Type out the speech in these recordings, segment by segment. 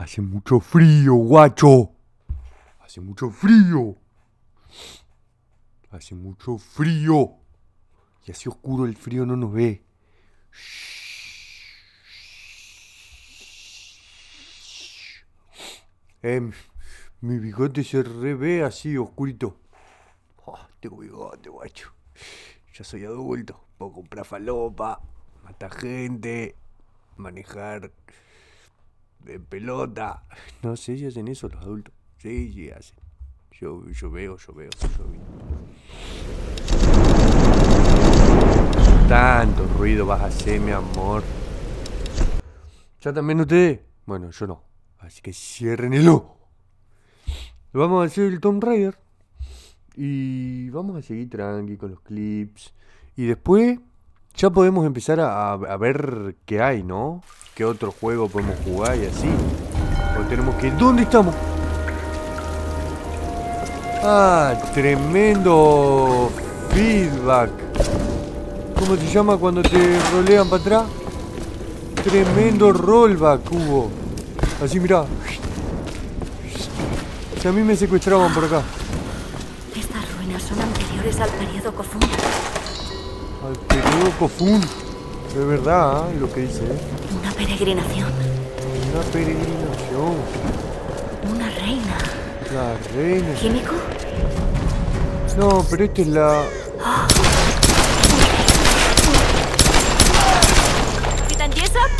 Hace mucho frío, guacho. Hace mucho frío. Hace mucho frío. Y así oscuro el frío no nos ve. Em, mi bigote se revé así oscurito. Oh, tengo bigote, guacho. Ya soy adulto. Puedo comprar falopa, matar gente, manejar en pelota. No sé si hacen eso los adultos. Sí, sí hacen. Yo, yo veo, yo veo, yo veo. Tanto ruido vas a hacer, mi amor. ¿Ya también ustedes? Bueno, yo no. Así que cierren el ojo. Vamos a hacer el Tomb Raider. Y vamos a seguir tranqui con los clips. Y después ya podemos empezar a, ver qué hay, ¿no? ¿Qué otro juego podemos jugar y así? O tenemos que... ¿Dónde estamos? Ah, tremendo feedback. ¿Cómo se llama cuando te rolean para atrás? Tremendo rollback hubo. Así, mirá. Si a mí me secuestraban por acá. Estas ruinas son anteriores al periodo Kofun. Al periodo Kofun. De verdad, ¿eh? lo que dice. ¿eh? Una peregrinación. Una peregrinación. Una reina. La reina. ¿Químico? No, pero esta es la. ¿Capitán Jessup?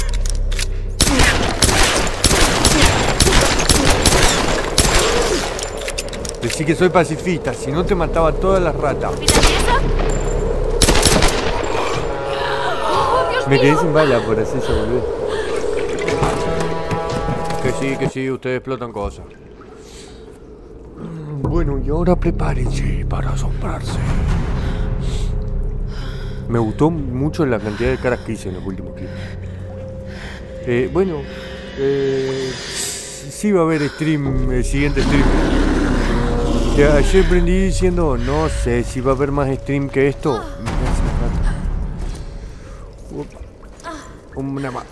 Decí que soy pacifista, si no te mataba todas las ratas. ¿Capitán Jessup? ¡Oh, Dios Me quedé sin bala por así se volvió. Que sí, que sí, ustedes explotan cosas. Bueno, y ahora prepárense para asombrarse. Me gustó mucho la cantidad de caras que hice en los últimos clips. Eh, bueno, eh, sí va a haber stream, el siguiente stream. Que ayer prendí diciendo, no sé si va a haber más stream que esto. Hace rato. Una más.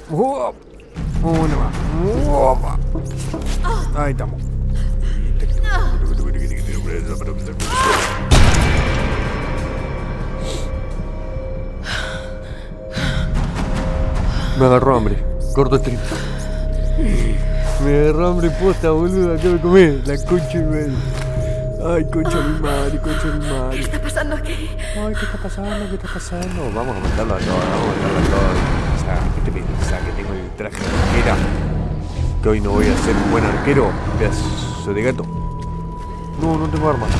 Una más. Ahí estamos. Me agarró hambre. Corto stream. Me agarró hambre posta, boludo. Acá me comí. La concha de. Ay, concha mi madre, concha mi ¿Qué madre. está pasando aquí? Ay, ¿qué está pasando? ¿Qué está pasando? Vamos a matarlo a todos, vamos a matarlo a todos. O sea, ¿qué te? Que tengo el traje de arquera. Que hoy no voy a ser un buen arquero. Pedazo de gato. No, no tengo armas.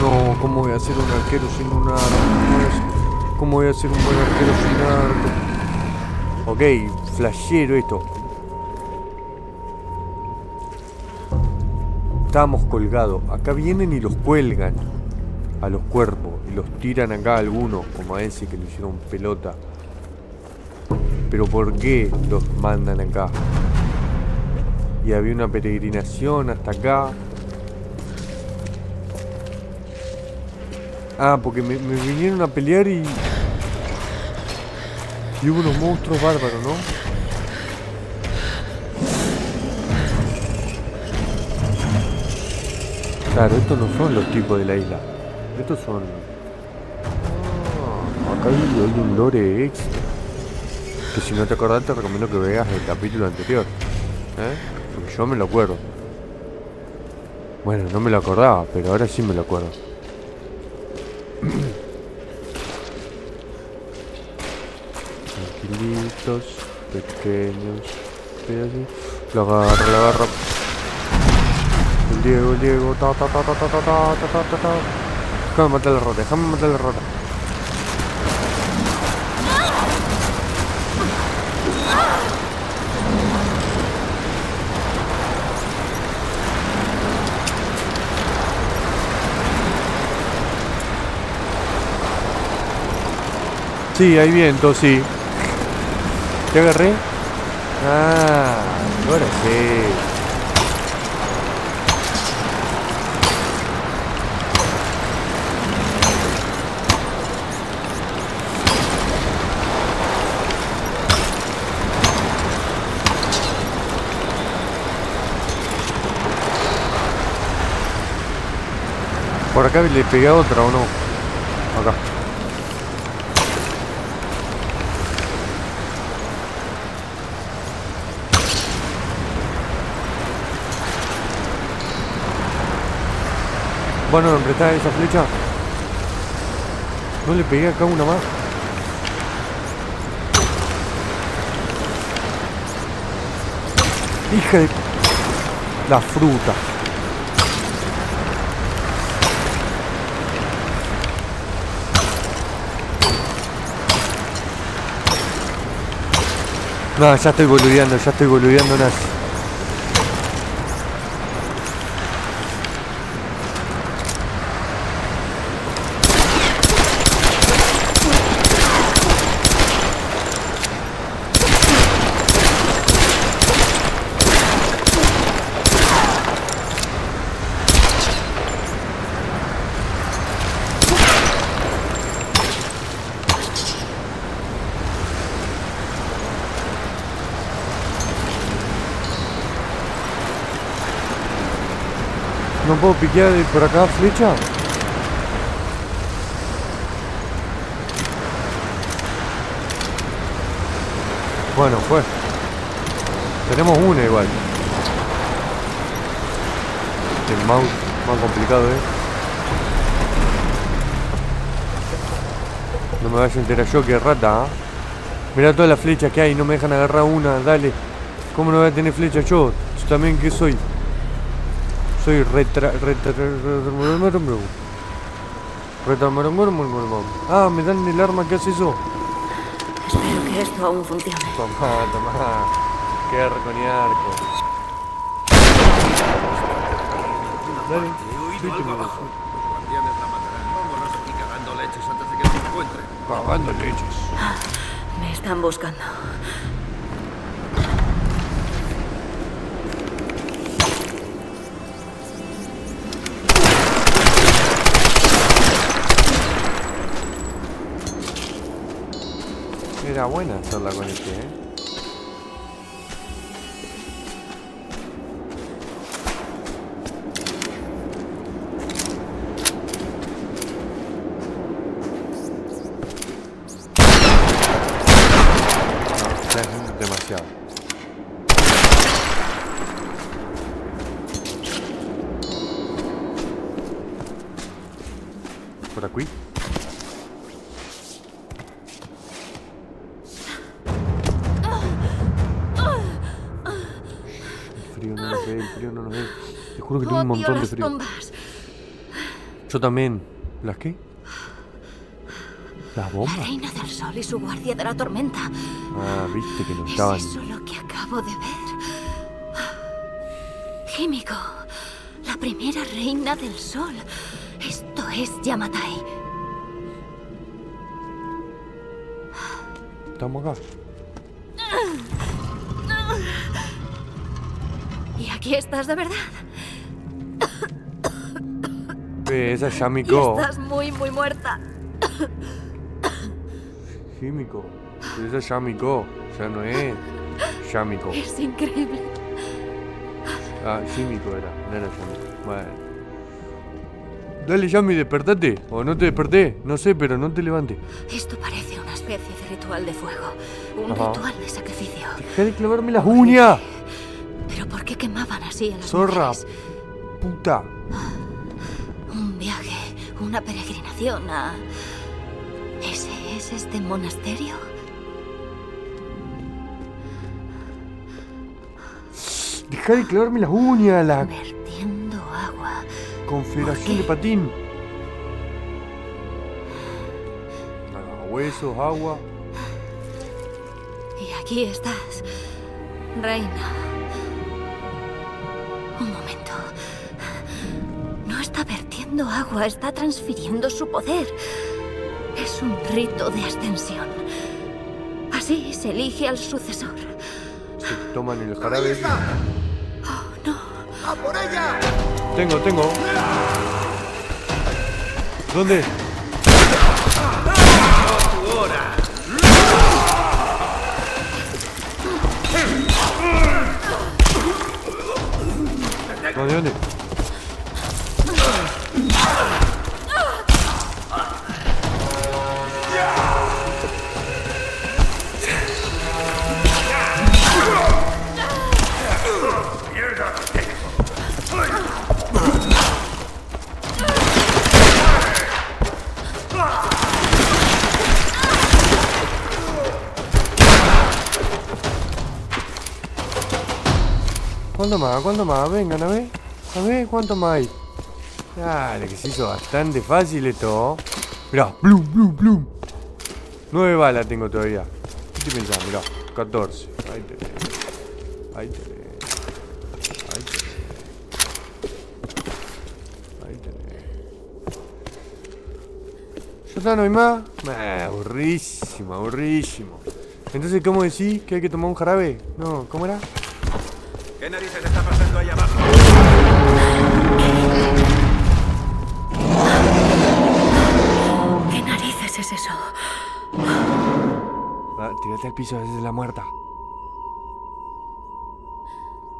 No, ¿cómo voy a ser un arquero sin un arma? ¿Cómo voy a ser- ¿Cómo voy a ser un buen arquero sin arco? Ok, flashero esto. Estamos colgados. Acá vienen y los cuelgan a los cuerpos y los tiran acá algunos, como a ese que lo hicieron pelota. Pero ¿por qué los mandan acá? Y había una peregrinación hasta acá. Ah, porque me, vinieron a pelear y... Y hubo unos monstruos bárbaros, ¿no? Claro, estos no son los tipos de la isla. Estos son... Ah, acá hay, hay un lore extra. Que si no te acordás te recomiendo que veas el capítulo anterior. ¿Eh? Porque yo me lo acuerdo. Bueno, no me lo acordaba, pero ahora sí me lo acuerdo. Tranquilitos, pequeños. Lo agarro, lo agarro. El Diego, el Diego, ta ta ta ta ta ta ta ta ta ta. Déjame matar la rota, déjame matar la rota. Sí, hay viento, sí. ¿Te agarré? Ah, ahora sí. Por acá le pegué a otra o no. Acá. Bueno, ¿me prestás esa flecha? No le pegué acá una más. Hija de... La fruta. No, ya estoy boludeando, ya estoy boludeando unas... puedo piquear de por acá flecha? Bueno, fue. Tenemos una igual. El mouse más complicado, eh. No me vaya a enterar yo que rata, ¿ah? Mirá todas las flechas que hay, no me dejan agarrar una, dale. ¿Cómo no voy a tener flecha yo? Yo también, ¿qué soy? Soy retra... retra... retra... Ah, me dan el arma que hace eso. Espero que esto aún funcione. Tomá, tomá. Qué arco ni arco. Dale. Sí, te me lo- Los guardianes la matarán. Vámonos aquí cagando leches antes de que nos encuentren. Cagando leches. Me están buscando. Buena hacerla con este, eh. Tengo un montón de frío. bombas. Yo también. ¿Las qué? ¿Las La bombas? reina del sol y su guardia de la tormenta. Ah, viste que nos ¿Es estaban. eso lo que acabo de ver? Himiko, la primera reina del sol. Esto es Yamatai. Estamos acá. Y aquí estás de verdad. Eh, esa es Y Yamiko. estás muy, muy muerta. Químico. Esa es Yamiko. Ya no es Yamiko. Es increíble. Ah, Yamiko era. No era Yamiko. Bueno. Dale, Yami, despertate. O no te desperté. No sé, pero no te levantes. Esto parece una especie de ritual de fuego. Un Ajá. ritual de sacrificio. Deja de clavarme las uñas. ¿Pero por qué quemaban así a las Zorra. mujeres? Puta. Una peregrinación a... ¿Ese es este monasterio? Deja de clavarme las uñas. La Vertiendo agua. confederación de patín. Ah, Huesos, agua. Y aquí estás, reina. Agua, está transfiriendo su poder. Es un rito de ascensión. Así se elige al sucesor. Se toman el jarabe. Oh, no. ¡A por ella! Tengo, tengo. ¿Dónde? ¡Tu hora! ¿Dónde? ¿Dónde? ¿Cuánto más? ¿Cuánto más? Vengan, a ver. A ver, ¿cuánto más hay? Dale, que se hizo bastante fácil esto. Mirá, blum, blum, blum. Nueve balas tengo todavía. ¿Qué te pensás? Mirá, 14. Ahí tenés. Ahí tenés. Ahí tenés. Ahí tenés. ¿Ya está? ¿No hay más? Ah, aburrísimo, aburrísimo. Entonces, ¿cómo decís que hay que tomar un jarabe? No, ¿cómo era? ¿Qué narices está pasando ahí abajo? ¿Qué narices es eso? Ah, tírate al piso, es la muerta.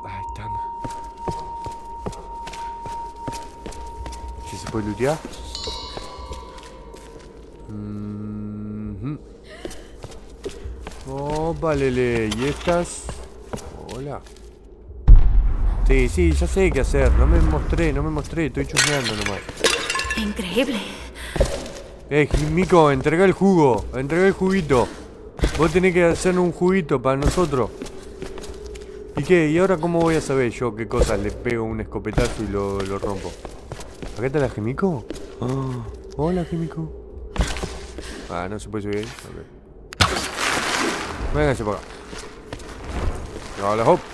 Ahí están. ¿Sí se puede lootear? Mhm. Oh, vale, ¿y estas? Hola. Sí, sí, ya sé qué hacer. No me mostré, no me mostré. Estoy chusmeando nomás. Increíble. Eh, Mico, entrega el jugo. Entrega el juguito. Vos tenés que hacer un juguito para nosotros. ¿Y qué? ¿Y ahora cómo voy a saber yo qué cosa le pego un escopetazo y lo, lo rompo? ¿Acá está la Gemico? Ah, hola Gemico. Ah, no se puede subir ahí. Ok. Vénganse para acá. Hola, hop.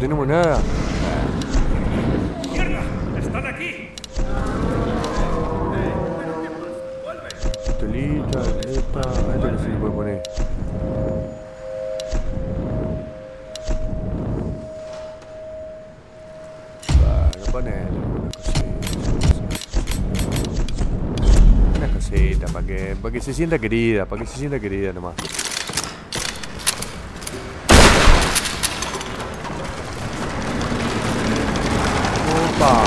Tenemos? No tenemos nada. ¡Mierda! ¡Están aquí! Pistolita, esta, esta que se le puede poner. Bueno, una cosita. Una cosita para que, para que se sienta querida, para que se sienta querida nomás. Opa.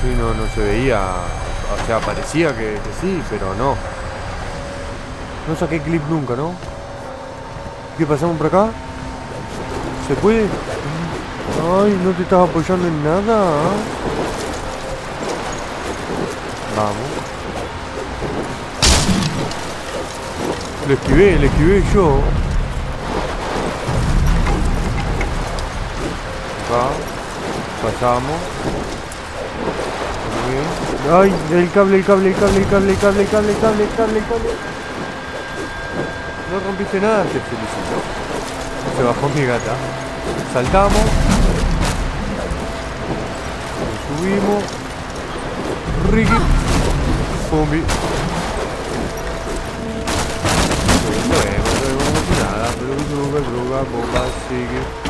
Sí, no, no se veía. O sea, parecía que, que sí, pero no. No saqué clip nunca, ¿no? ¿Qué pasamos por acá? ¿Se puede? Ay, no te estás apoyando en nada. ¿ah? Vamos. Le esquivé, le esquivé yo. Acá. Pasamos. Muy bien. Ay, el cable, el cable, el cable, el cable, el cable, el cable, el cable, el cable, el cable. No rompiste nada, te felicito. Se bajó mi gata. Saltamos. Nos subimos. Ricky. Pumbi. No vemos, no nada. Pero droga, droga, bomba, sigue.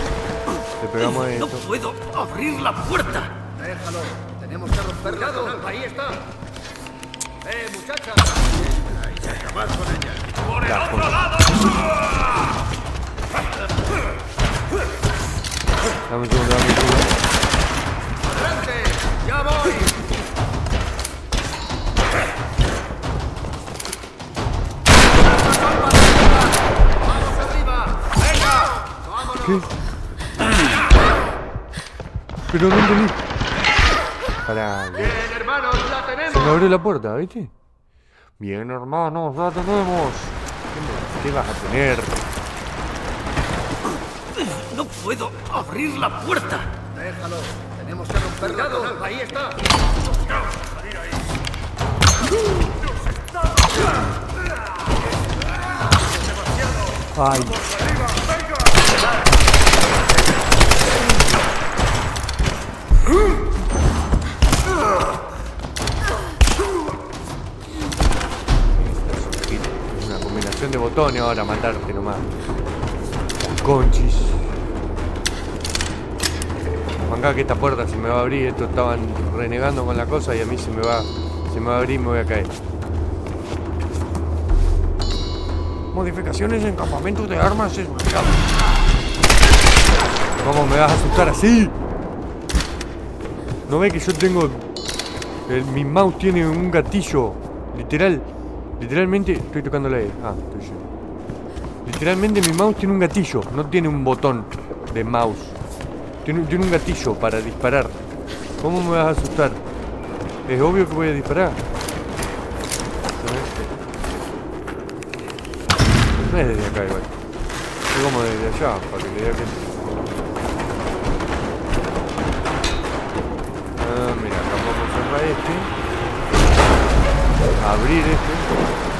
Pegamos No puedo abrir la puerta. Déjalo. Tenemos que romperlo. Ahí está. ¡Eh, muchacha! Ahí se acabas con ella. ¡Por el otro joder. lado! Dame un segundo, dame un segundo. ¡Adelante! ¡Ya voy! ¡Vamos arriba! ¡Venga! ¡Vámonos! ¿Qué? Pero. Pará, ¡Bien, hermanos! ¡La se me tenemos! abrió la puerta, ¿viste? Bien, hermanos, ya tenemos. ¿Qué, vas a tener? No puedo abrir la puerta. Déjalo. Tenemos que romperlo. Ahí está. Ay, botones ahora matarte nomás. Conchis. Manga que esta puerta se me va a abrir, estos estaban renegando con la cosa y a mí se me va, se me va a abrir y me voy a caer. Modificaciones en campamentos de armas desbloqueadas. ¿Cómo me vas a asustar así? ¿No ves que yo tengo... el- mi mouse tiene un gatillo. Literal. Literalmente... Estoy tocando la E. Ah, estoy yo. Literalmente mi mouse tiene un gatillo, no tiene un botón de mouse. Tiene, un- gatillo para disparar. ¿Cómo me vas a asustar? Es obvio que voy a disparar. No es desde acá igual. Es como desde allá, para que le vea que... Ah, mira, acá vamos a cerrar este. Abrir este.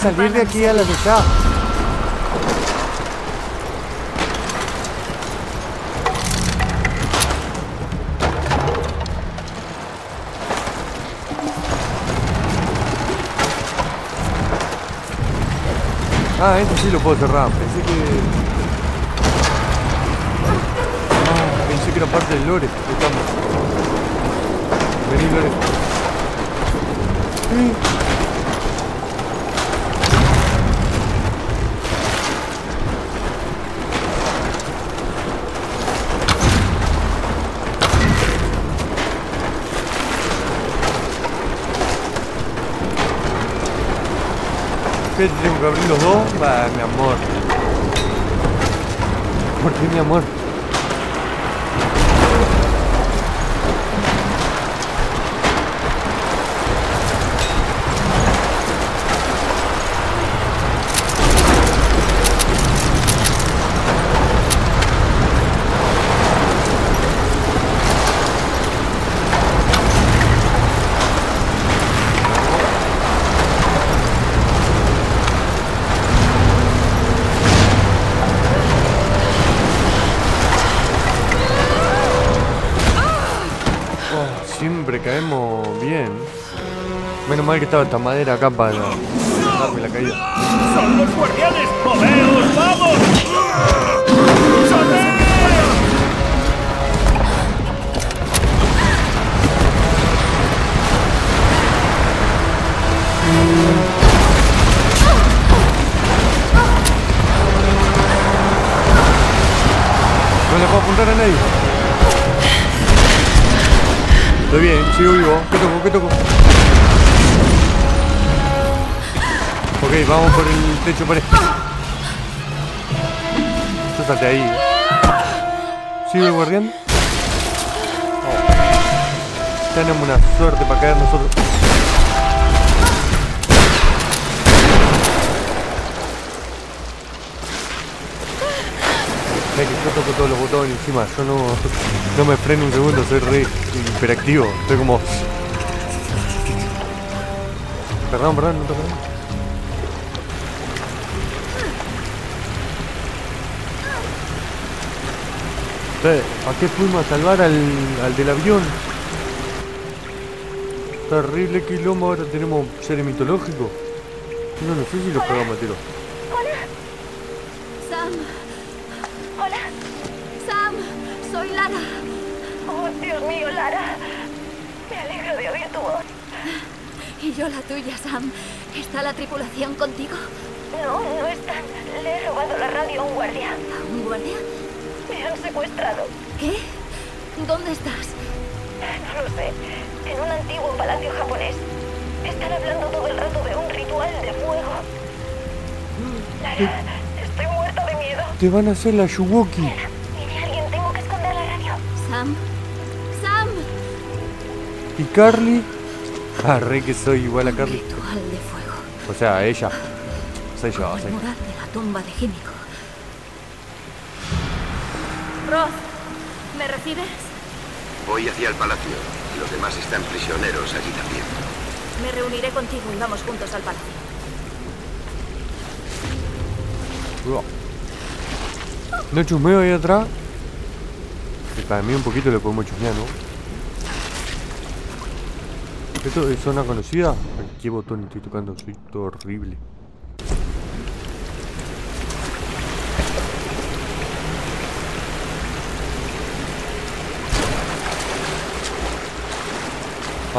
Salir de aquí a la de allá. Ah, este sí lo puedo cerrar. Pensé que... Ah, pensé que era parte del lore. Estamos. Vení, lore. Sí. ¿Qué tengo que abrir los dos? Mi amor. ¿Por qué mi amor? Mal que estaba esta madera acá para darme la caída. ¡Son los guardianes! ¡Moveos, vamos! No le puedo apuntar a nadie. Estoy bien, sigo vivo. ¿Qué toco? ¿Qué toco? Ok, vamos por el techo pared. Yo salté ahí. ¿Sigue guardián? Oh. Tenemos una suerte para caer nosotros. Que yo toco todos los botones encima, yo no, no me freno un segundo, soy re hiperactivo, estoy como... Perdón, perdón, no toco nada. ¿A qué fuimos a salvar al, al del avión? Terrible quilombo, ahora tenemos seres mitológicos. No, no sé si los cagamos a tiro. Sam. Hola. Sam, soy Lara. Oh, Dios mío, Lara. Me alegro de oír tu voz. Y yo la tuya, Sam. ¿Está la tripulación contigo? No, no están. Le he robado la radio a un guardia. ¿A un guardia? Han secuestrado. ¿Qué? ¿Dónde estás? No lo sé. En un antiguo palacio japonés. Están hablando todo el rato de un ritual de fuego. Lara, estoy muerta de miedo. Te van a hacer la Yuwoki. Viene alguien, tengo que esconder la radio. Sam. Sam. ¿Y Carly? Ah, re que soy igual a Carly. Ritual de fuego. O sea, ella. Soy yo, soy de la tumba de Himiko. ¿Me recibes? Voy hacia el palacio. Los demás están prisioneros allí también. Me reuniré contigo y vamos juntos al palacio. Uah. No chusmeo ahí atrás. Que también un poquito le podemos chusmear, ¿no? ¿Esto es zona conocida? ¿Qué botón estoy tocando? Soy todo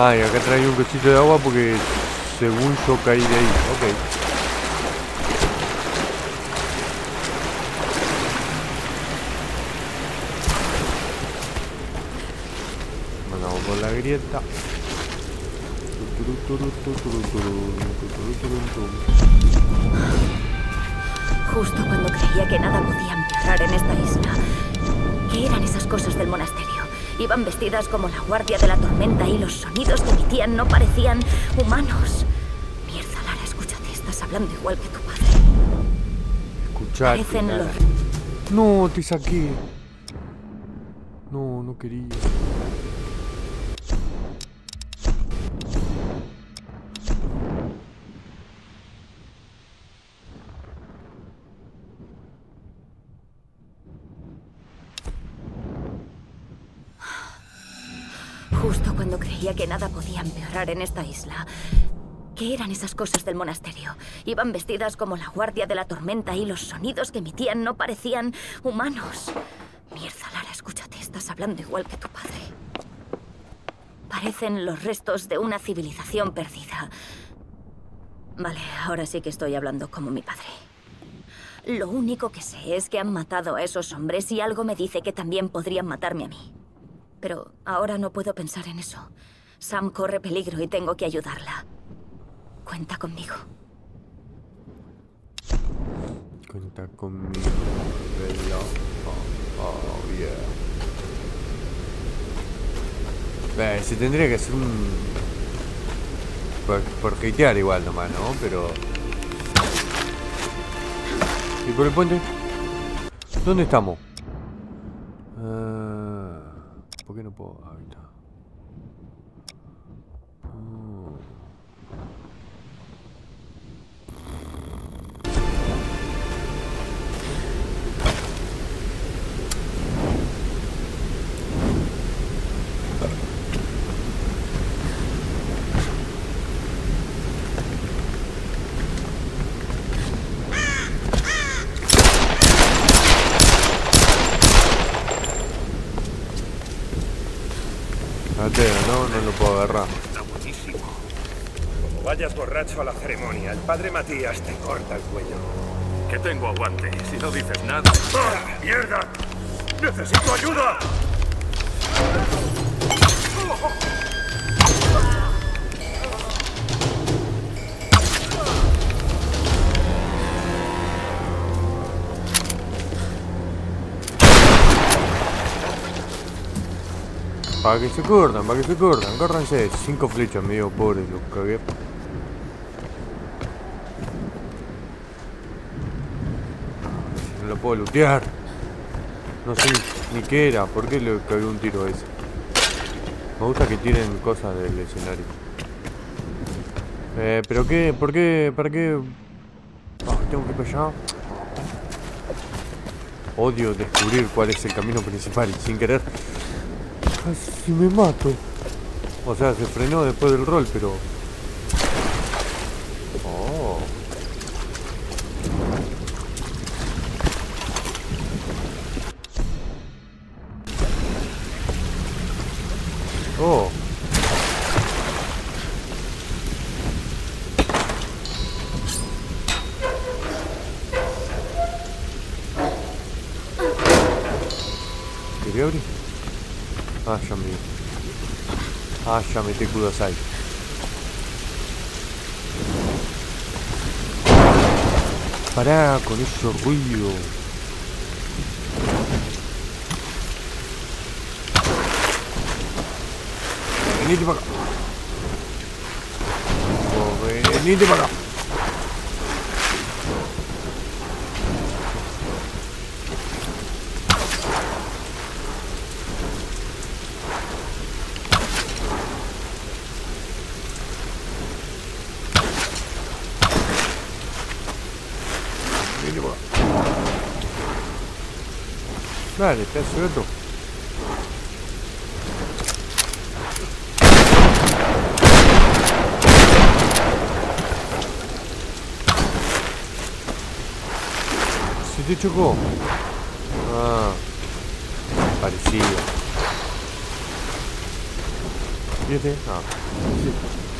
horrible. Ay, acá trae un cosito de agua porque según yo caí de ahí. Ok. Mandamos por la grieta. Justo cuando creía que nada podía empeorar en esta isla. ¿Qué eran esas cosas del monasterio? Iban vestidas como la guardia de la tormenta y los sonidos que emitían no parecían humanos. Mierda, Lara, escúchate, estás hablando igual que tu padre. Lara. los... No, te saqué. No, no quería. En esta isla. ¿Qué eran esas cosas del monasterio? Iban vestidas como la guardia de la tormenta y los sonidos que emitían no parecían humanos. Mierda, Lara, escúchate, estás hablando igual que tu padre. Parecen los restos de una civilización perdida. Vale, ahora sí que estoy hablando como mi padre. Lo único que sé es que han matado a esos hombres y algo me dice que también podrían matarme a mí. Pero ahora no puedo pensar en eso. Sam corre peligro y tengo que ayudarla. Cuenta conmigo. Cuenta conmigo. Oh, oh, yeah. Ve, se tendría que hacer un. Por, por hatear igual nomás, ¿no? Pero. ¿Y por el puente? ¿Dónde estamos? Ah, ¿Por qué no puedo? Ahí ¿no? No lo puedo agarrar. Está buenísimo. Como vayas borracho a la ceremonia, el padre Matías te corta el cuello. Que tengo aguante. Si no dices nada. ¡Ah, ¡Mierda! ¡Necesito ayuda! Para que se cortan, para que se cortan, córranse. Cinco flechas, medio pobre, los cagué. No lo puedo lootear. No sé ni qué era, ¿por qué le cagué un tiro a ese? Me gusta que tiren cosas del escenario. Eh, pero qué, ¿por qué, para qué? Ah, tengo que ir para allá. Odio descubrir cuál es el camino principal sin querer Casi me mato. O sea, se frenó después del rol, pero... Oh. Oh. Quería abrir. Ah, ya me Ah, ya metí Kudasai. Pará con ese ruido. Venite para acá. Oh, venite Dale, pedazo de gato. ¿Se te chocó? Ah, parecido. ¿Viste? Ah.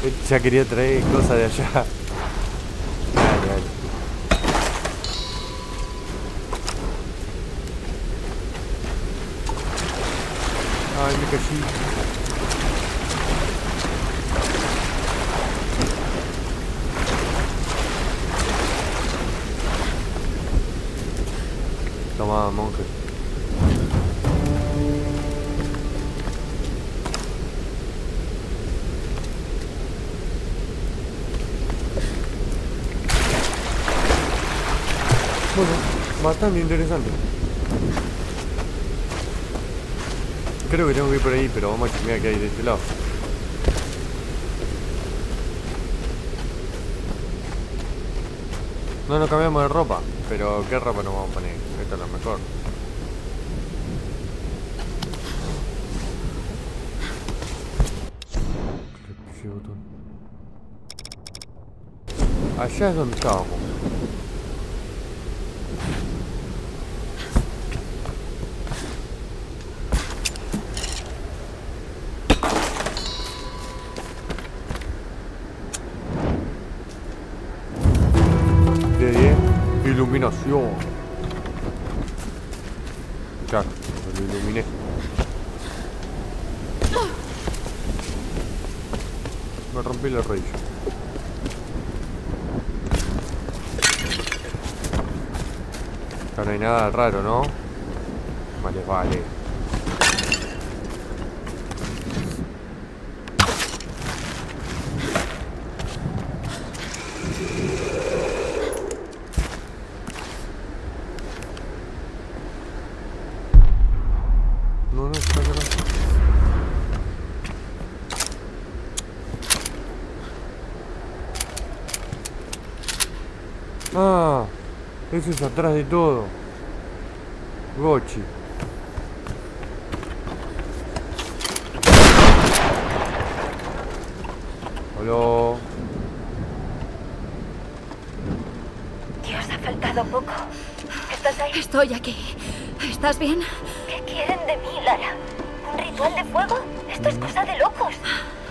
Él Ya quería traer cosas de allá. Dale, dale. Ay, me caí. Toma, monje. Bueno, bastante interesante. Creo que tengo que ir por ahí, pero vamos a chingar que hay de este lado. No nos cambiamos de ropa, pero ¿qué ropa nos vamos a poner? Esta es la mejor. Allá es donde estábamos. Lo iluminé. Me rompí la rodilla. Ya no hay nada raro, ¿no? Vale, vale. No, no, está acá. Ah, eso es atrás de todo. Gochi. Hola. Dios, ha faltado poco. ¿Estás ahí? Estoy aquí. ¿Estás bien? ¿Qué quieren de mí, Lara? ¿Un ritual de fuego? Esto es cosa de locos.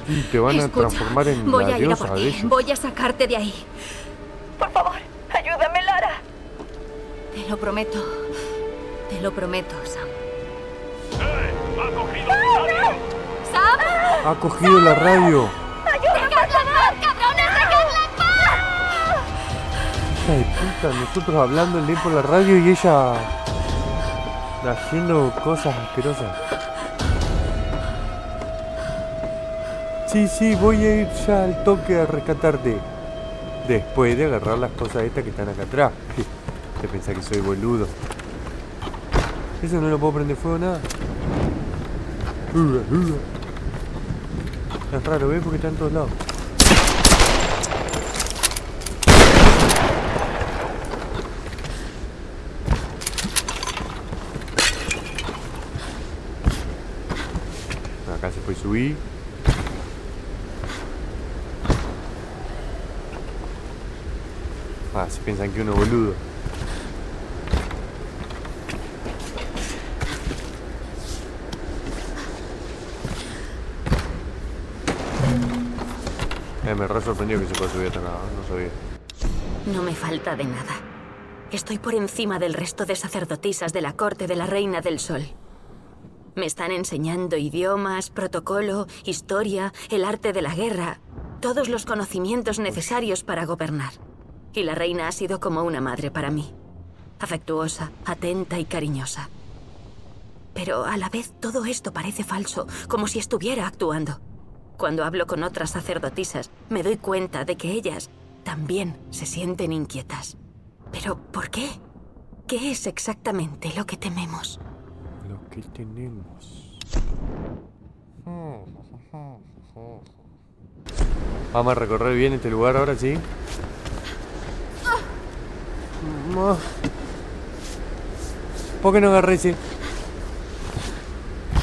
Y te van a Escucha, transformar en voy la a ir a diosa por de ti. ellos. Voy a sacarte de ahí. Cogido la radio. ¡Ayúdame, por favor! cabrones! ¡Dejadla en paz! Hija de puta, nosotros hablando el por la radio y ella haciendo cosas asquerosas. Sí, sí, voy a ir ya al toque a rescatarte. Después de agarrar las cosas estas que están acá atrás. Te pensás que soy boludo. Eso no lo puedo prender fuego nada. Es raro, ¿ves? Porque está en todos lados. Acá se puede subir. Ah, se piensan que uno boludo. Me re sorprendió que se puede subir acá, no sabía. No me falta de nada. Estoy por encima del resto de sacerdotisas de la corte de la Reina del Sol. Me están enseñando idiomas, protocolo, historia, el arte de la guerra, todos los conocimientos necesarios para gobernar. Y la reina ha sido como una madre para mí. Afectuosa, atenta y cariñosa. Pero a la vez todo esto parece falso, como si estuviera actuando. Cuando hablo con otras sacerdotisas, me doy cuenta de que ellas también se sienten inquietas. Pero, ¿por qué? ¿Qué es exactamente lo que tememos? Lo que tenemos. Vamos a recorrer bien este lugar ahora, ¿sí? ¿Por qué no agarré ese?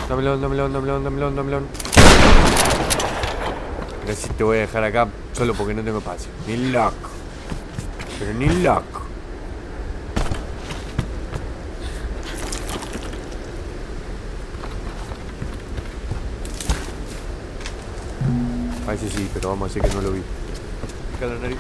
Dámelo, dámelo, dámelo, dámelo, dámelo. Gracias, te voy a dejar acá solo porque no tengo espacio. Ni loco. Pero ni loco. A ese sí, pero vamos a decir que no lo vi. La nariz.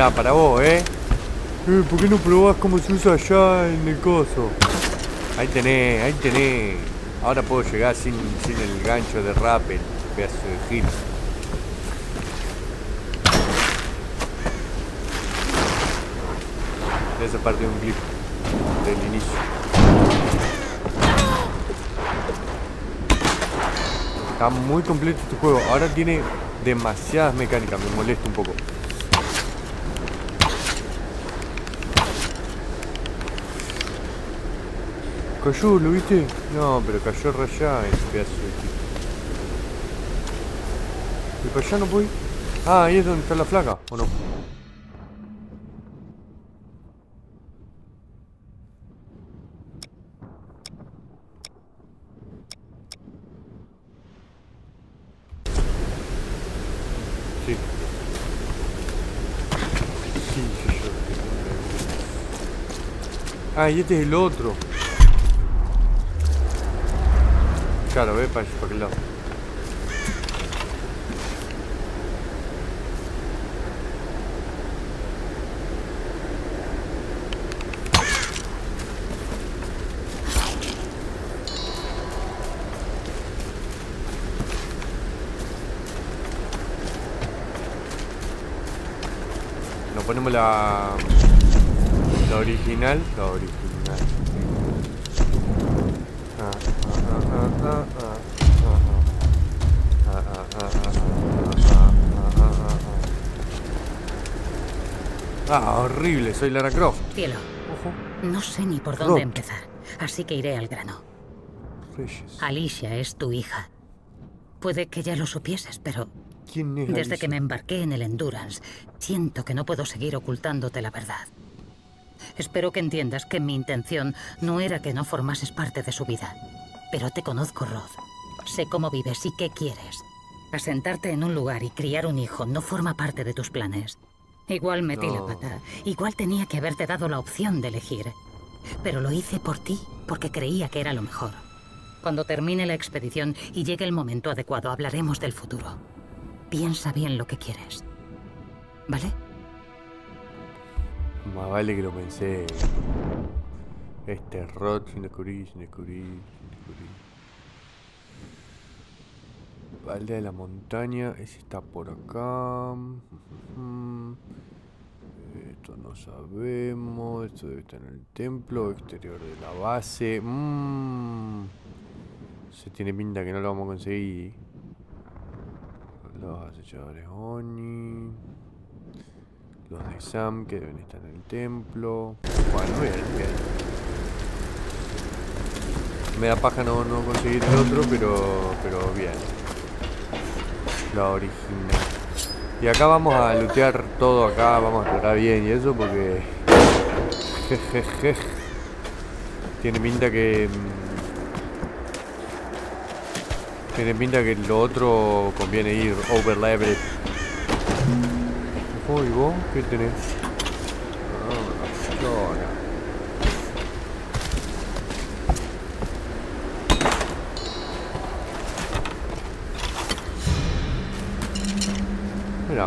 Mirá, para vos, ¿eh? Eh, ¿Por qué no probás cómo se usa allá en el coso? Ahí tenés, ahí tenés. Ahora puedo llegar sin, sin el gancho de rappel, pedazo de gil. Esa parte de un clip del inicio. Está muy completo este juego. Ahora tiene demasiadas mecánicas, me molesta un poco. Cayó, ¿lo viste? No, pero cayó rayada ese pedazo de tipo. ¿Y para allá no voy? Ah, ahí es donde está la flaca, ¿o no? Sí. Sí, sí, yo. Ah, y este es el otro. Claro, ve para, para aquel lado. Nos ponemos la, la original, la original. Ah, horrible, soy Lara Croft. Cielo, Ojo. no sé ni por dónde empezar, así que iré al grano. Alicia es tu hija. Puede que ya lo supieses, pero ¿Quién es desde que me embarqué en el Endurance, siento que no puedo seguir ocultándote la verdad. Espero que entiendas que mi intención no era que no formases parte de su vida. Pero te conozco, Rod. Sé cómo vives y qué quieres. Asentarte en un lugar y criar un hijo no forma parte de tus planes. Igual metí la pata. Igual tenía que haberte dado la opción de elegir. Pero lo hice por ti, porque creía que era lo mejor. Cuando termine la expedición y llegue el momento adecuado, hablaremos del futuro. Piensa bien lo que quieres. ¿Vale? Más vale que lo pensé. Este rot sin descubrir, sin descubrir. Aldea de la montaña, ese está por acá. Esto no sabemos. Esto debe estar en el templo exterior de la base. Mm. Se tiene pinta que no lo vamos a conseguir. Los acechadores Oni. Los de Sam que deben estar en el templo. Bueno, bien, bien. Me da paja no, no conseguir el otro, pero, pero bien. La original. Y acá vamos a lootear todo acá, vamos a explorar bien y eso porque... Jejeje. Tiene pinta que... mm, Tiene pinta que lo otro conviene ir over level. ¿y vos? ¿Qué tenés? Ah, pistola.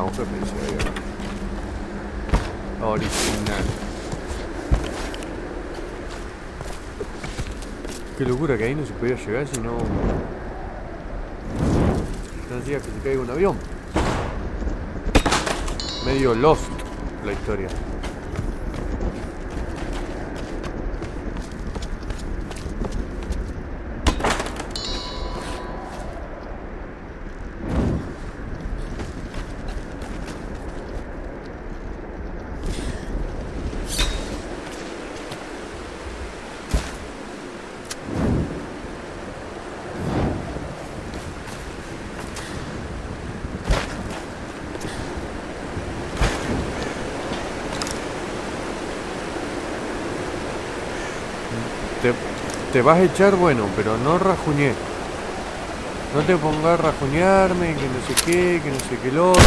Un GPS ahí. Original. Qué locura que ahí no se podía llegar si no... No hacía que se caiga un avión. Medio lost la historia. Te, te vas a echar, bueno, pero no rajuñé. No te pongas a rajuñarme, que no sé qué, que no sé qué lo otro.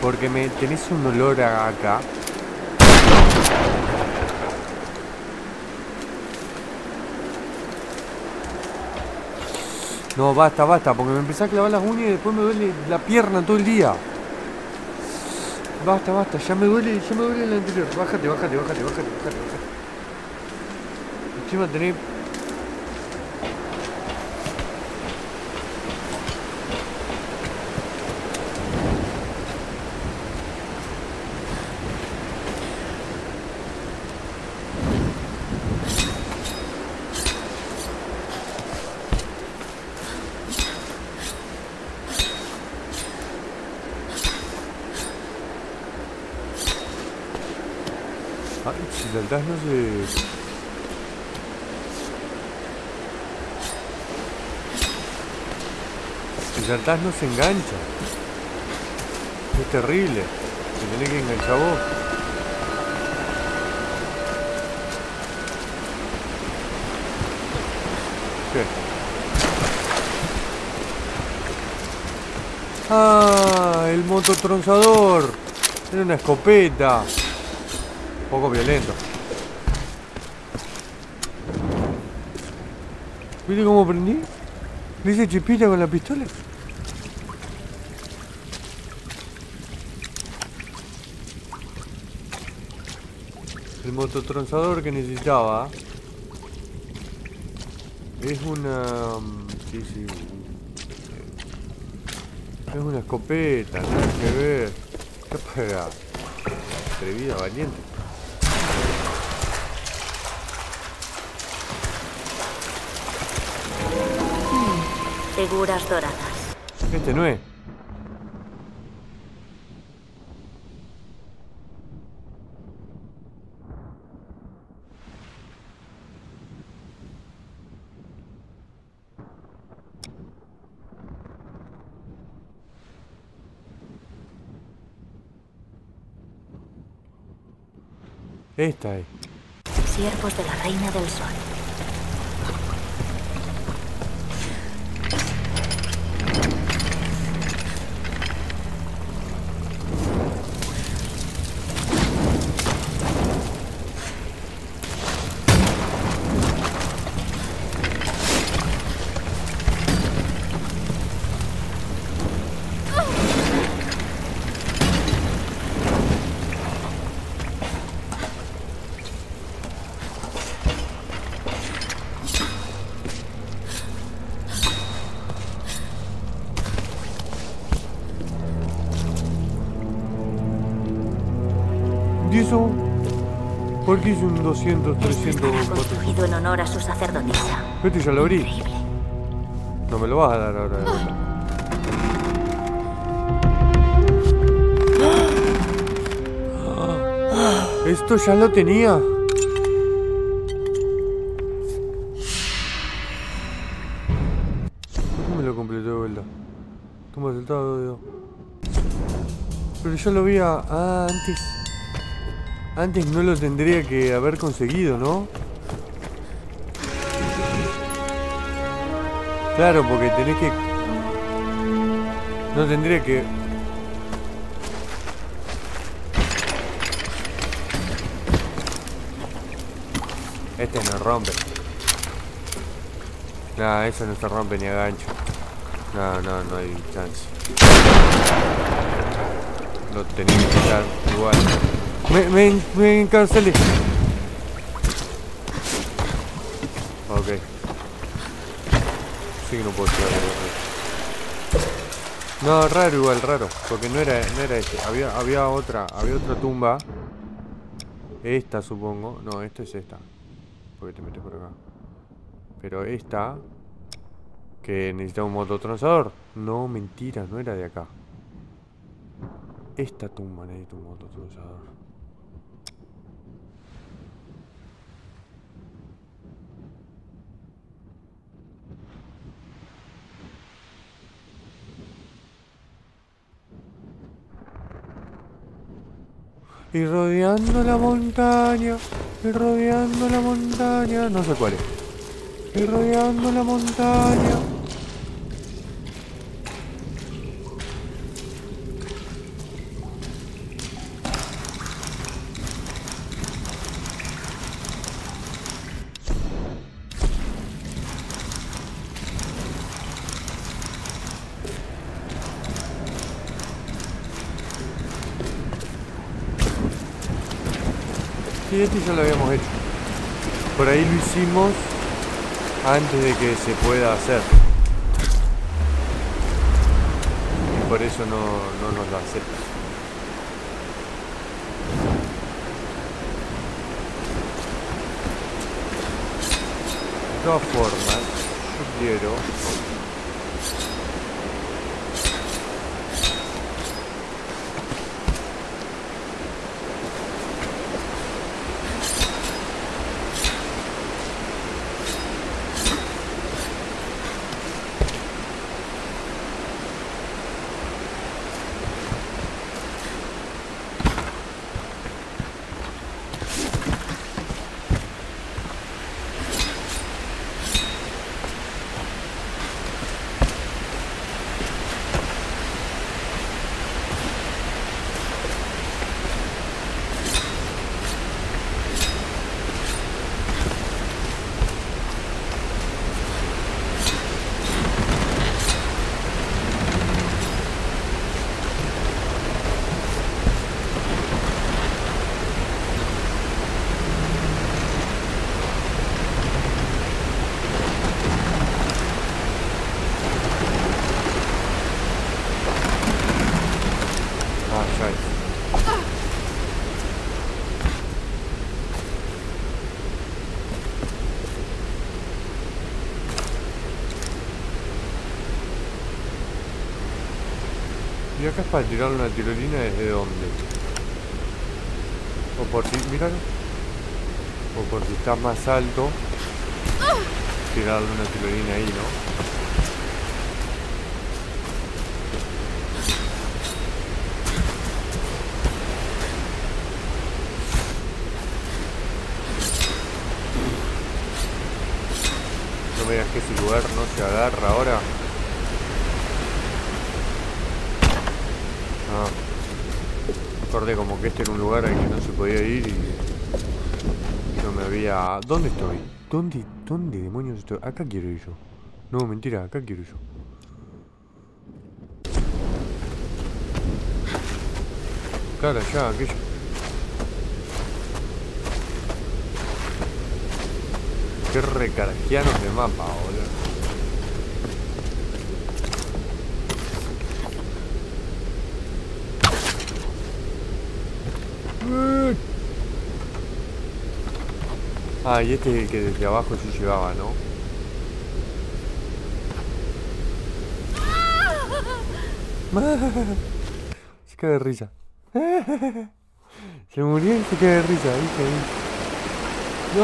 Porque me tenés un olor acá. No, basta, basta, porque me empecé a clavar las uñas y después me duele la pierna todo el día. Basta, basta, ya me duele, ya me duele el anterior. Bájate, bájate, bájate, bájate, bájate, bájate. Encima tenés. Ay, si saltás saltás no se engancha. Es terrible. Te tenés que enganchar vos. ¿Qué? Ah, el mototronzador. Era una escopeta. Un poco violento. ¿Viste cómo prendí? ¿Le hice chipita con la pistola? Mototronzador que necesitaba es una... mm, Sí, sí. Es una escopeta, nada que ver. ¿Qué pega? Atrevida, valiente. Figuras doradas. Este no es. Esta es. Siervos de la Reina del Sol. 200, Esto 300, estará 400? construido en honor a su sacerdotisa. Este ya lo abrí. Increíble. No me lo vas a dar ahora de vuelta. Esto ya lo tenía. ¿Cómo me lo completé de vuelta? Toma saltado, digo. Pero yo lo vi a... Ah, antes... Antes no lo tendría que haber conseguido, ¿no? Claro, porque tenés que... No tendría que... Este no rompe. No, eso no se rompe ni a gancho. No, no, no hay chance. Lo tenía que quitar igual. Me, me, me encarcelé. Ok. Sí no puedo tirar No, raro igual, raro. Porque no era, no era este. Había, había otra, había otra tumba. Esta supongo. No, esta es esta. Porque te metes por acá. Pero esta. Que necesita un mototransador. No, mentira, no era de acá. Esta tumba necesita un mototransador. Y rodeando la montaña, y rodeando la montaña, no sé cuál es. Y rodeando la montaña. Sí, ya lo habíamos hecho. Por ahí lo hicimos antes de que se pueda hacer. Y por eso no, no nos lo acepta. De todas formas, yo quiero Ah, ya es. Y acá es para tirar una tirolina desde dónde. O por si, míralo. O por si está más alto. Tirarle una tirolina ahí. No no se agarra ahora. Ah. Acordé como que este era un lugar al que no se podía ir y no me había... ¿Dónde estoy? ¿Dónde, dónde demonios estoy? Acá quiero ir yo. No, mentira, acá quiero ir yo. Claro, ya, aquello. Qué recargianos de mapa, boludo. Ah, y este es el que desde abajo se llevaba, ¿no? Se cae de risa. Se murió y se cae de risa, ¿viste? Me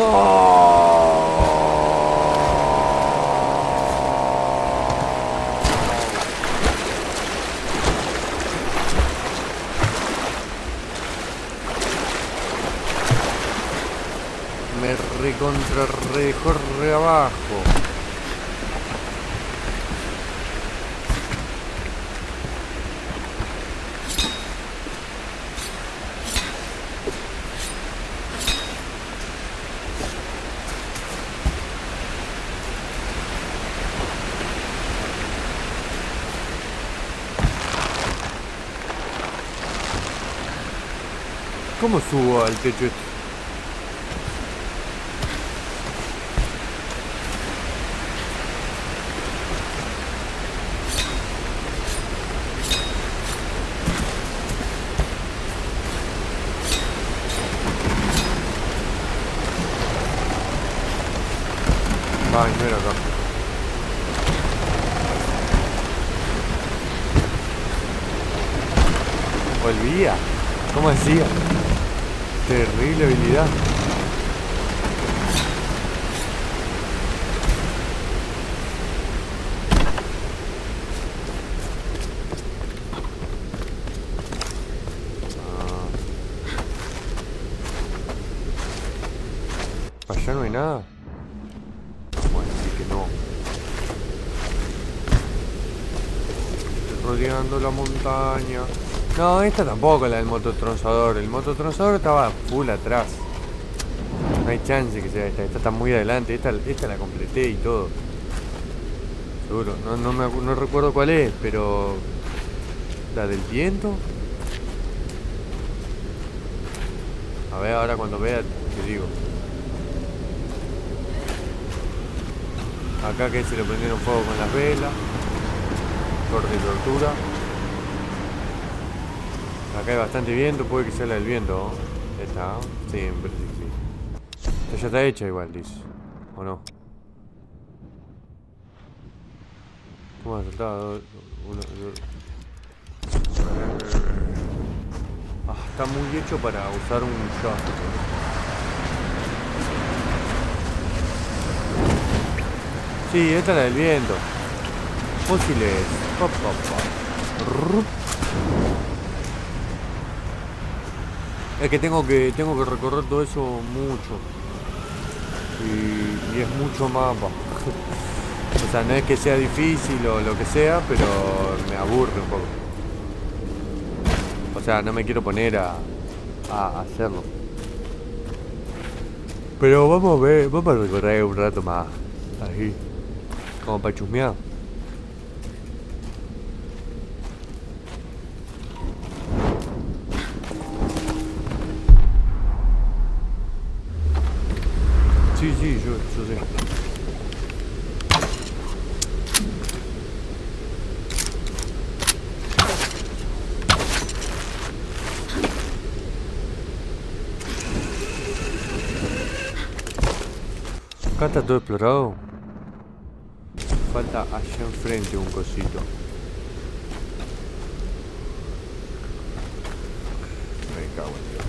recontra re, re abajo. ¿Cómo subo al techo? Este? Ay, no era acá. Volvía. ¿Cómo hacía? Terrible habilidad. Ah. Allá no hay nada. Bueno, sí que no. La montaña. No, esta tampoco, la del mototronzador. El mototronzador estaba full atrás. No hay chance que sea esta. Esta está muy adelante. Esta, esta la completé y todo. Seguro. No, no, me, no recuerdo cuál es, pero... La del viento. A ver, ahora cuando vea te digo. Acá que se le prendieron fuego con las velas. Corte y tortura. Acá hay bastante viento, puede que sea la del viento. Esta. Siempre, sí, sí. Esta ya está hecha igual, dice. ¿O no? ¿Cómo ha saltado? Uno. Ah, está muy hecho para usar un shot. Sí, esta es la del viento. Fósiles. Pa, pa, pa. Es que tengo que tengo que recorrer todo eso mucho. Y, y es mucho mapa. o sea, no es que sea difícil o lo que sea, pero me aburre un poco. O sea, no me quiero poner a, a hacerlo. Pero vamos a ver, vamos a recorrer un rato más. Ahí. Como para chusmear. Sí, sí, yo, yo sé. Acá está todo explorado. Falta allá enfrente un cosito. Me cago en Dios.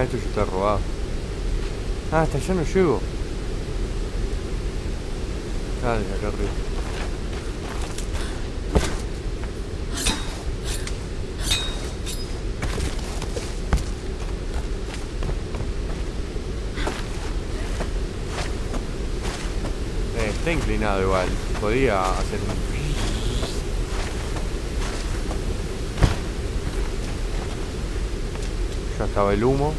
Ah, esto ya está robado. Ah, hasta allá no llego. Ah, desde acá arriba. Eh, está inclinado igual. Podía hacer un... Ya estaba el humo.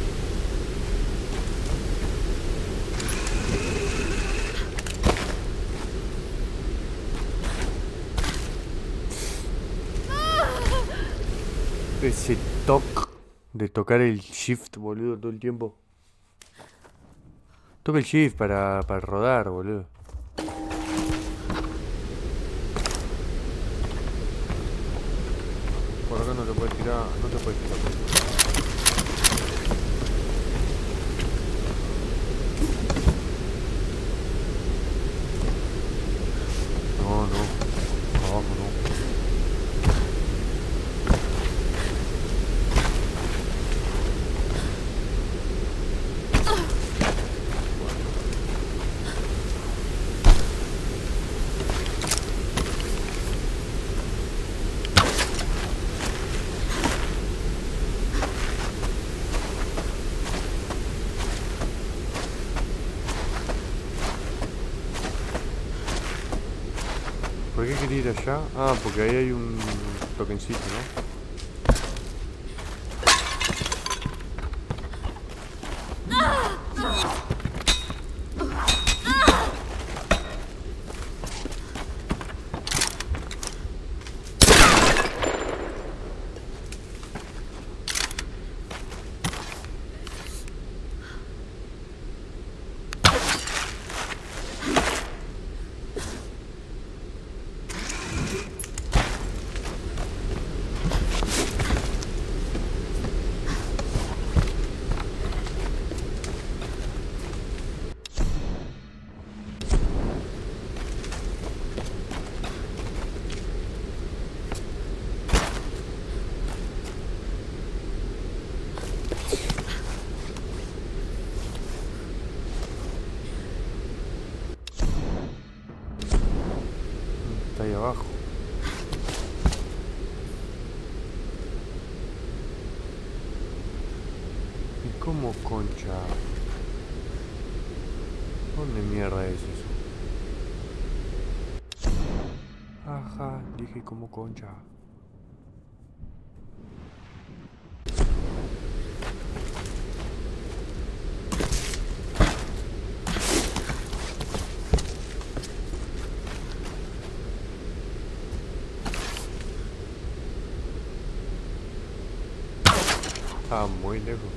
Toque de tocar el shift, boludo, todo el tiempo. Toca el shift para, para rodar, boludo. Por acá no te puedes tirar, no te puedes tirar. Qué quería ir allá? Ah, porque ahí hay un tokencito, ¿no? Ajá, dije como concha. Estaba muy lejos.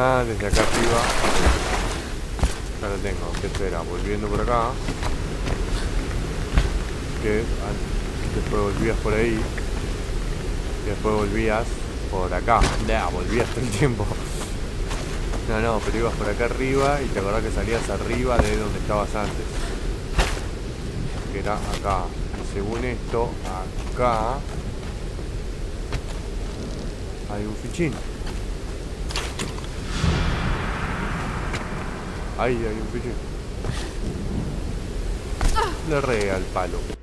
Ah, desde acá arriba. Ya lo tengo. ¿Qué espera? Volviendo por acá. Que después volvías por ahí. Después volvías por acá. Ya, volvías todo el tiempo. No, no, pero ibas por acá arriba y te acordás que salías arriba de donde estabas antes. Que era acá. Y según esto, acá hay un fichín. Ahí hay un fichín. Le re al palo.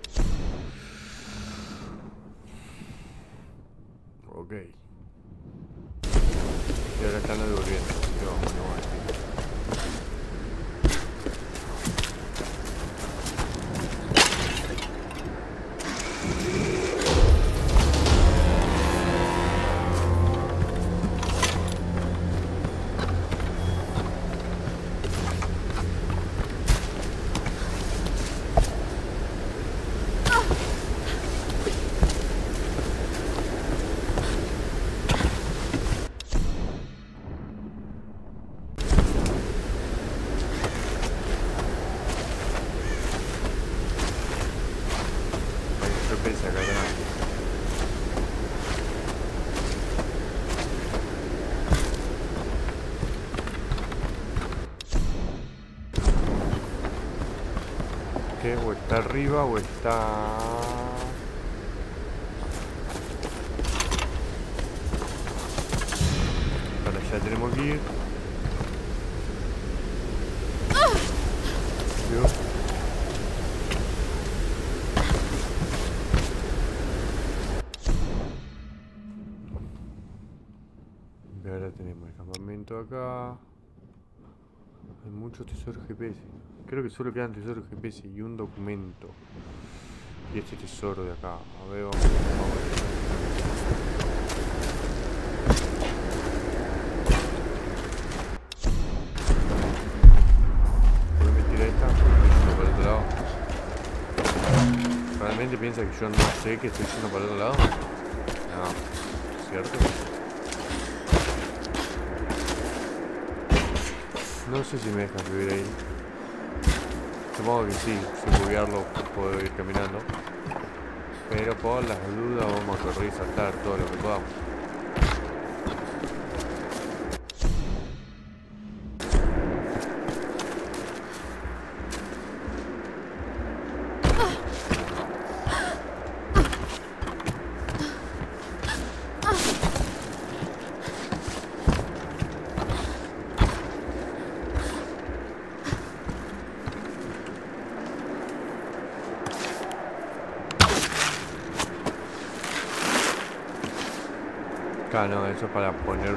Arriba o. Hay muchos tesoros GPS. Creo que solo quedan tesoros GPS y un documento. Y este tesoro de acá. A ver, vamos, a. Voy a meter esta porque estoy yendo para el otro lado. ¿Realmente piensa que yo no sé que estoy yendo para el otro lado? No, ¿cierto? No sé si me deja subir ahí. Supongo que sí, sin buguearlo puedo ir caminando. Pero por las dudas vamos a correr todo lo que podamos. Para poner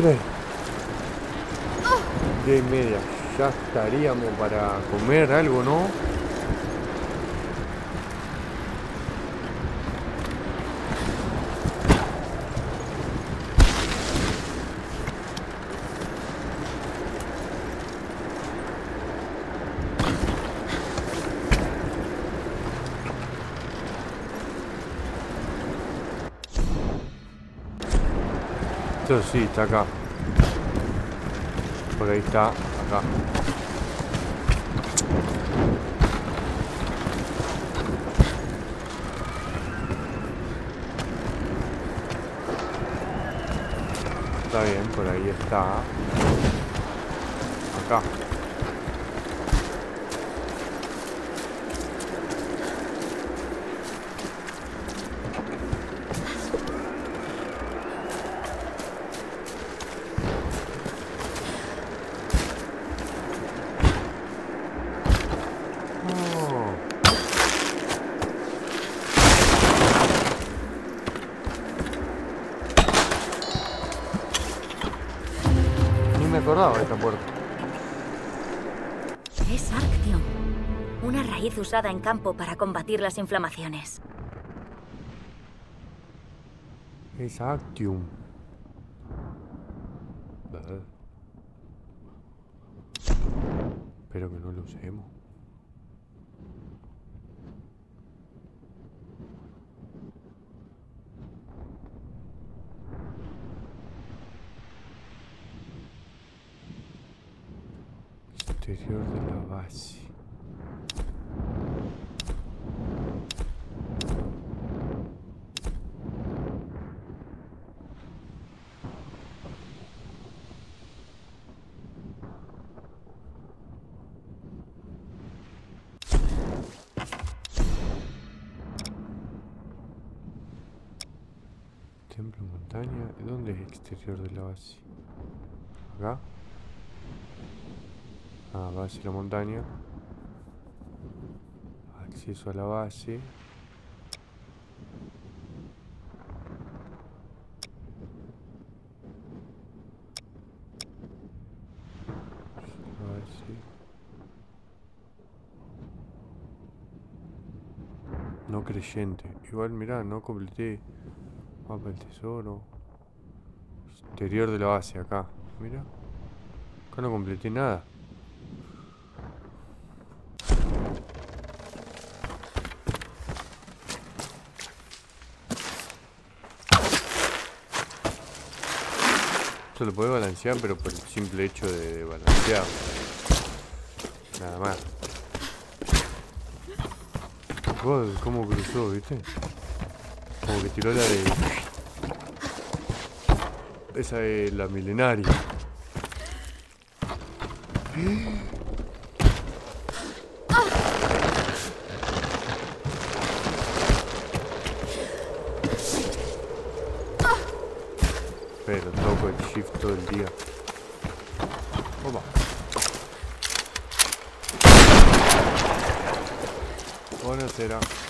3 de media. Ya estaríamos para comer algo, ¿no? Sí, está acá. Por ahí está, acá. Está bien, por ahí está. Acá. Usada en campo para combatir las inflamaciones. Es Actium. Bah. Espero que no lo usemos. Exterior de la base. Templo montaña. ¿Dónde de la base? ¿Acá? Ah, base la montaña. Acceso a la base. No creyente. Igual, mirá, no completé. Mapa del tesoro. Exterior de la base, acá. Mira. Acá no completé nada. Esto lo podés balancear, pero por el simple hecho de balancear. Nada más. God, cómo cruzó, ¿viste? Como que tiró la de... Esa es la milenaria. Pero toco el shift todo el día. Opa. Buonasera. ¿Quiere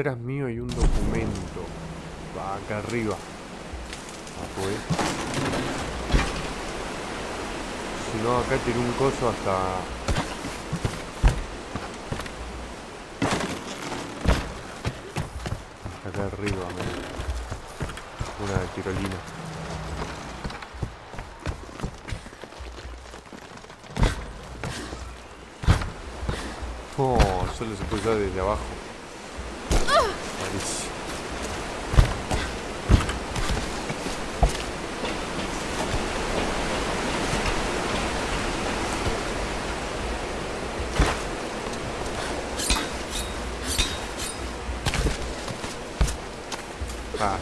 atrás mío hay un documento. Va acá arriba. Ah, pues. Si no, acá tiene un coso hasta... hasta acá arriba, men. Una tirolina. Oh, solo se puede usar desde abajo.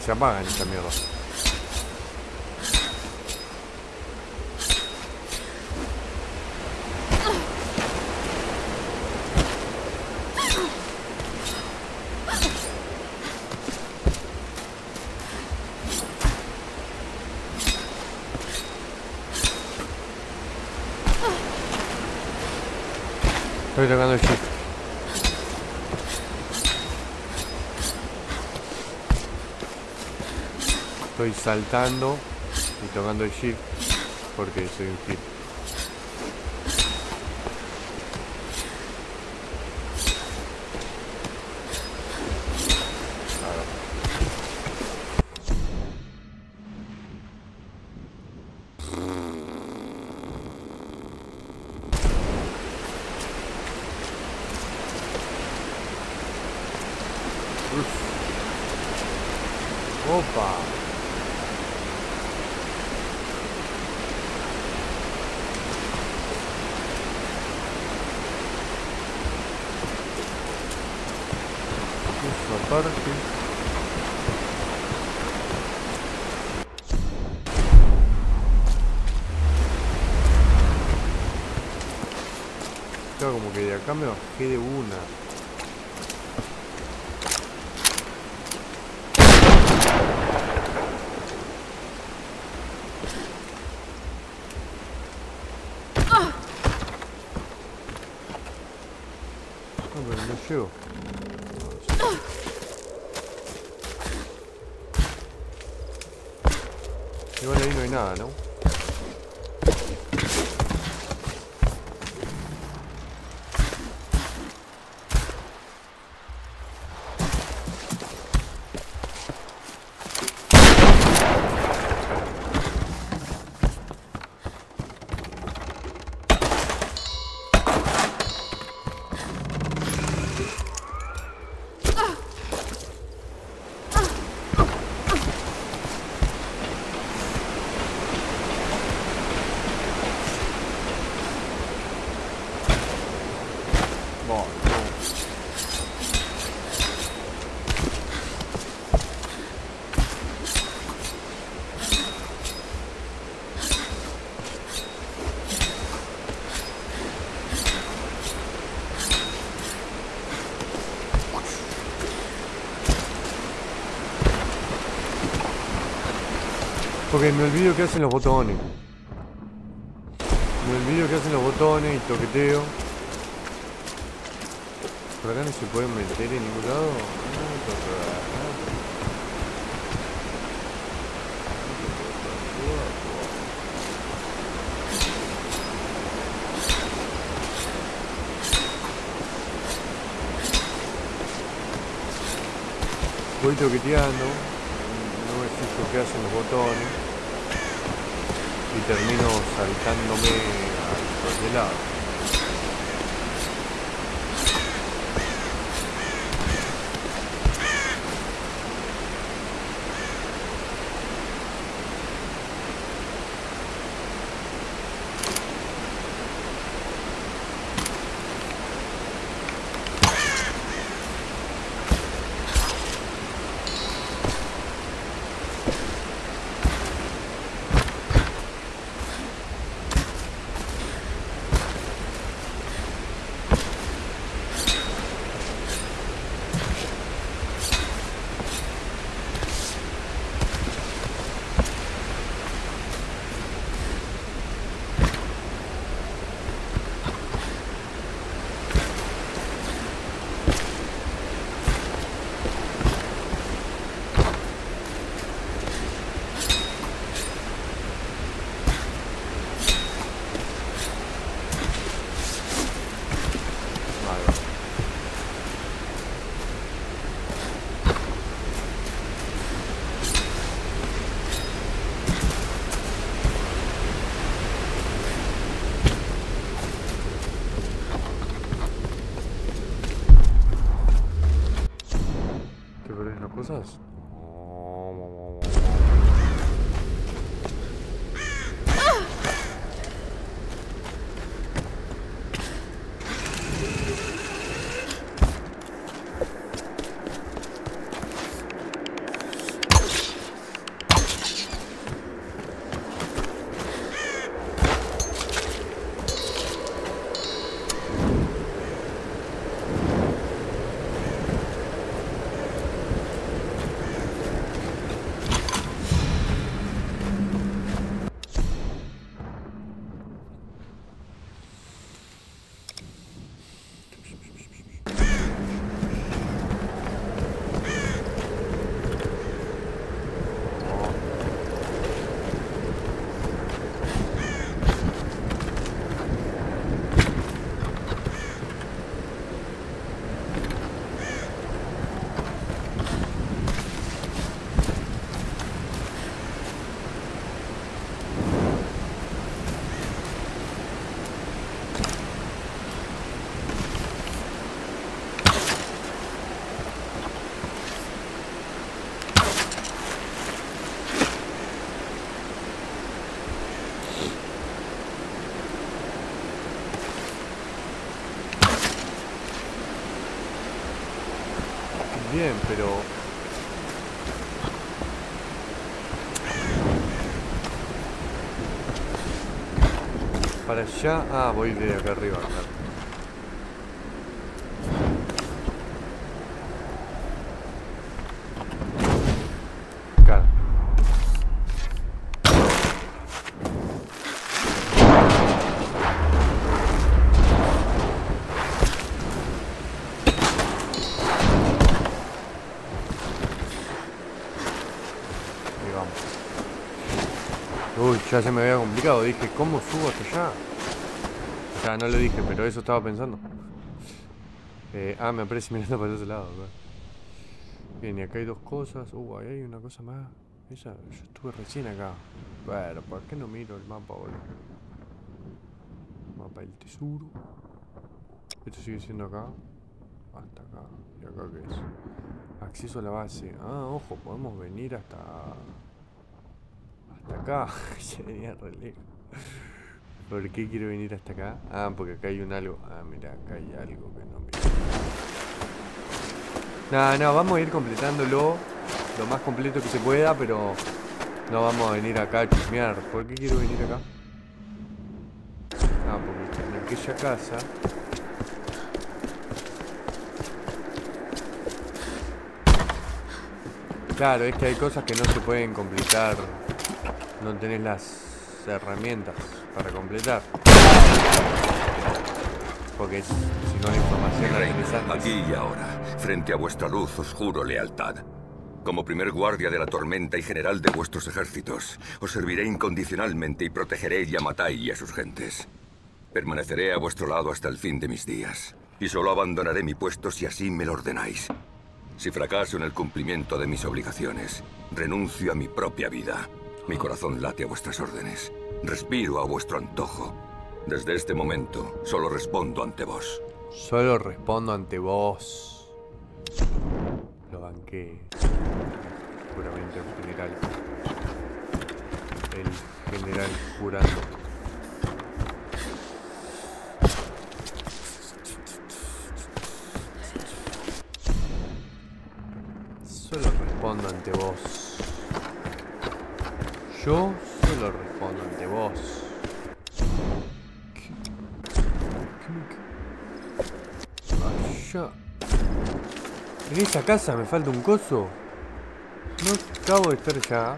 Ah, se apagan esta mierda. Estoy tocando el shift. Estoy saltando y tocando el shift porque soy un hit. Opa. Claro, como que de acá me bajé de una. No, pero no llego. Igual ahí no hay nada, ¿no? Boh, no. Porque me olvido que hacen los botones. Me olvido que hacen los botones y toqueteo. Por acá no se pueden meter en ningún lado. Voy toqueteando, no me fijo qué hacen los botones termino saltándome al de lado. Bien, pero... Para allá... Ah, voy de acá arriba. Acá. Ya se me había complicado, dije, ¿cómo subo hasta allá? O sea, no lo dije, pero eso estaba pensando. Eh, ah, me aparece mirando para ese lado. Bien, y acá hay dos cosas. Uh, ahí hay una cosa más. Esa, yo estuve recién acá. Bueno, ¿por qué no miro el mapa, boludo? Mapa del tesoro. Esto sigue siendo acá. Hasta acá. ¿Y acá qué es? Acceso a la base. Ah, ojo, podemos venir hasta acá. venía re lejos. ¿Por qué quiero venir hasta acá? Ah, porque acá hay un algo. Ah, mira, acá hay algo que no me... No, no, vamos a ir completándolo lo más completo que se pueda, pero no vamos a venir acá a chismear. ¿Por qué quiero venir acá? Ah, porque en aquella casa... Claro, es que hay cosas que no se pueden completar no tenés las herramientas para completar. Porque si no la información la tenés Aquí y ahora, frente a vuestra luz, os juro lealtad. Como primer guardia de la tormenta y general de vuestros ejércitos, os serviré incondicionalmente y protegeré Yamatai y a sus gentes. Permaneceré a vuestro lado hasta el fin de mis días. Y solo abandonaré mi puesto si así me lo ordenáis. Si fracaso en el cumplimiento de mis obligaciones, renuncio a mi propia vida. Mi corazón late a vuestras órdenes. Respiro a vuestro antojo. Desde este momento, solo respondo ante vos. Solo respondo ante vos. Lo banqué. Puramente el general. El general jurando. Solo respondo ante vos. Yo solo respondo ante vos. ¿Qué? ¿Qué me- Allá. En esa casa me falta un coso. No acabo de estar ya.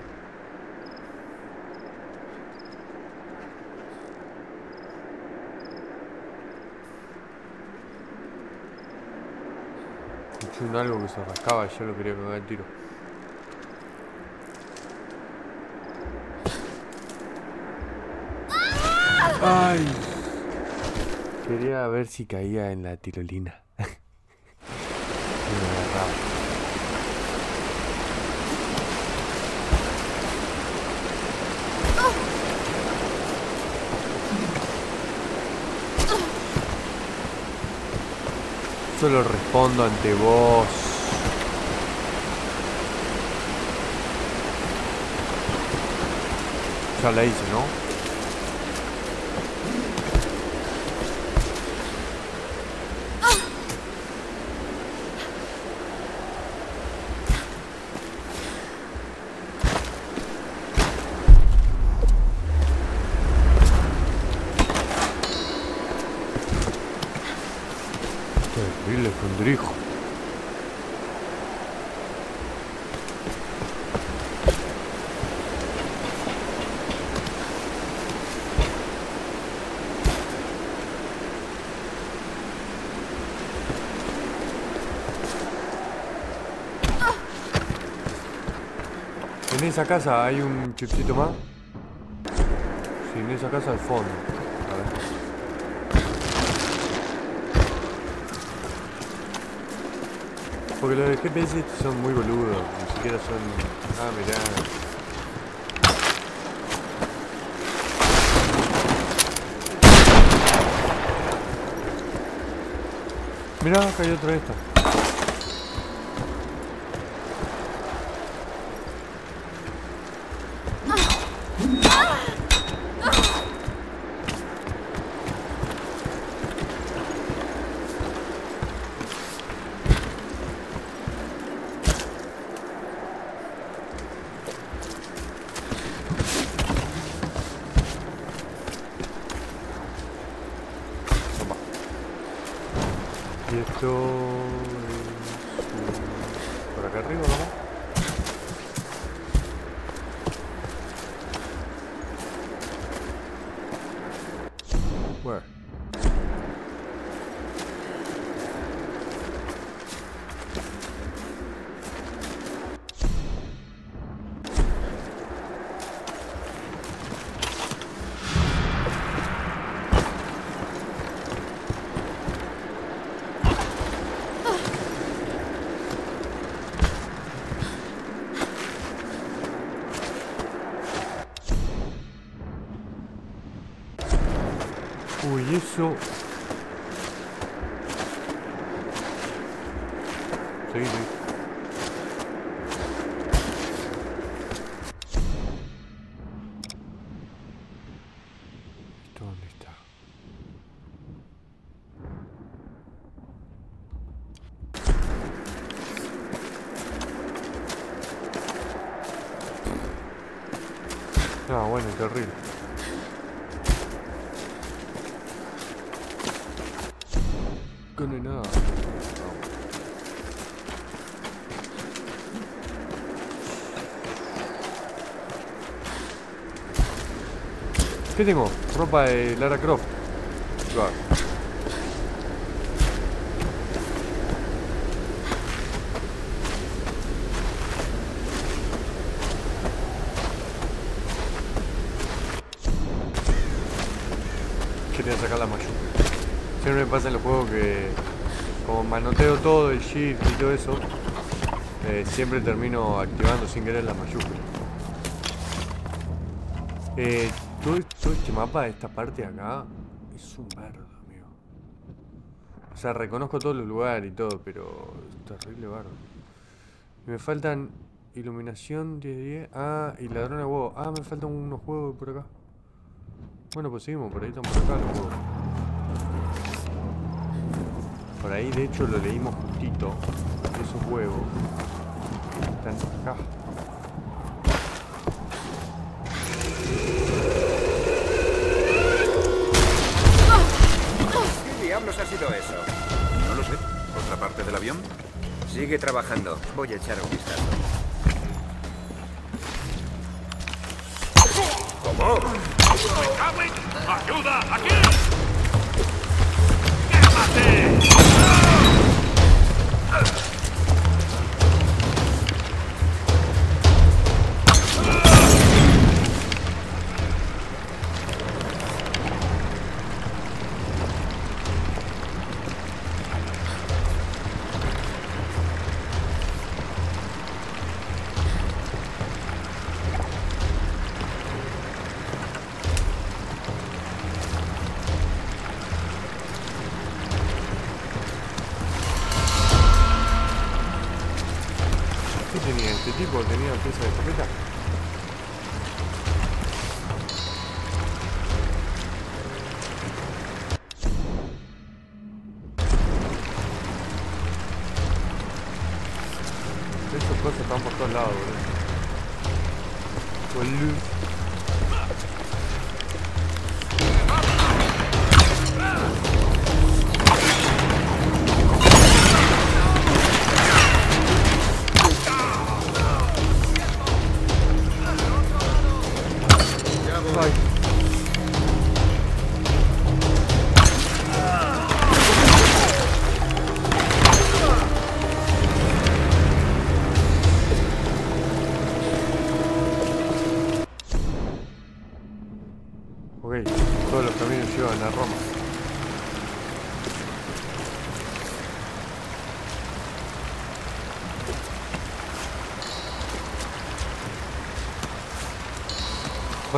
Escuché un algo que se rascaba yo lo quería cagar el tiro. Ay. Quería ver si caía en la tirolina. Solo respondo ante vos. Ya la hice, ¿no? Terrible escondrijo. En esa casa hay un chipcito más. Sí, en esa casa al fondo. A ver. Porque los de GPS son muy boludos, ni siquiera son. Ah, mirá. Mirá, hay otra de. Y esto es por acá arriba, ¿no? Eso. Seguí, seguí. ¿Esto dónde está? Ah, bueno, terrible. ¿Qué tengo? Ropa de Lara Croft. Claro. Quería sacar la mayuca. Siempre me pasa en los juegos que como manoteo todo, el shift y todo eso, Eh, siempre termino activando sin querer la mayúscula. Eh, este mapa, esta parte de acá, es un bardo, amigo. O sea, reconozco todos los lugares y todo, pero es terrible bardo. Me faltan iluminación 10 de 10. Ah, y ladrón de huevos. Ah, me faltan unos huevos por acá. Bueno, pues seguimos, por ahí están por acá los huevos. Por ahí, de hecho, lo leímos justito. Esos huevos están acá. Diablos ha sido eso? No lo sé. ¿Otra parte del avión? Sigue trabajando. Voy a echar un vistazo. ¿Cómo? ¡Ayuda! ¡Aquí! ¡Quémate! ¿Qué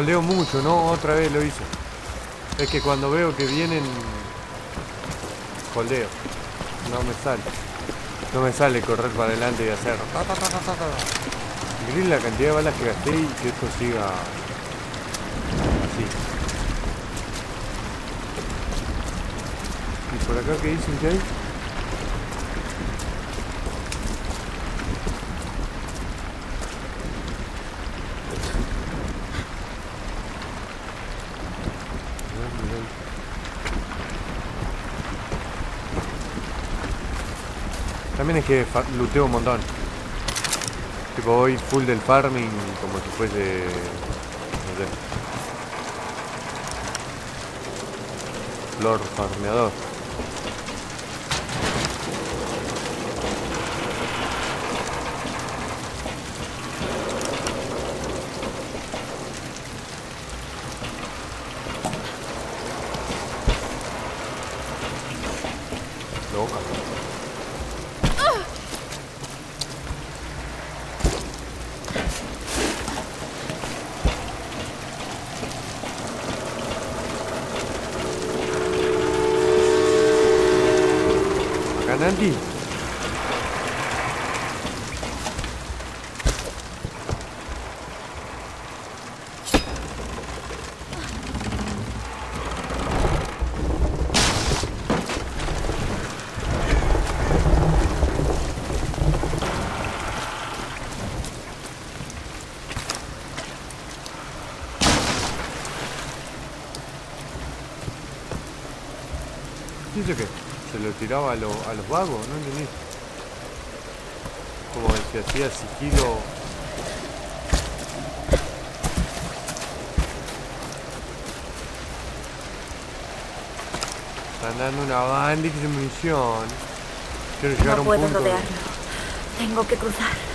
Holdeo mucho, ¿no? Otra vez lo hice. Es que cuando veo que vienen... Holdeo. No me sale. No me sale correr para adelante y hacer... ta, ta, ta, ta, ta, ta. Increíble la cantidad de balas que gasté y que esto siga... Así. ¿Y por acá qué dicen que hay? También es que luteo un montón. Tipo, voy full del farming como si fuese. No sé. Lord farmeador. Loca. Acá Nanti. ¿Dice que se lo tiraba a, lo- a los vagos? No entendí. Como que se hacía sigilo. Están dando una banda de munición. Quiero llegar a No un puedo punto. rodearlo. Tengo que cruzar.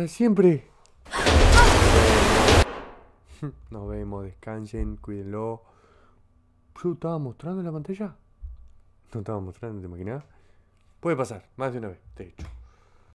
Para siempre. Nos vemos, descansen, cuídenlo. ¿Yo estaba mostrando en la pantalla? No estaba mostrando, ¿te imaginas? Puede pasar, más de una vez, de hecho.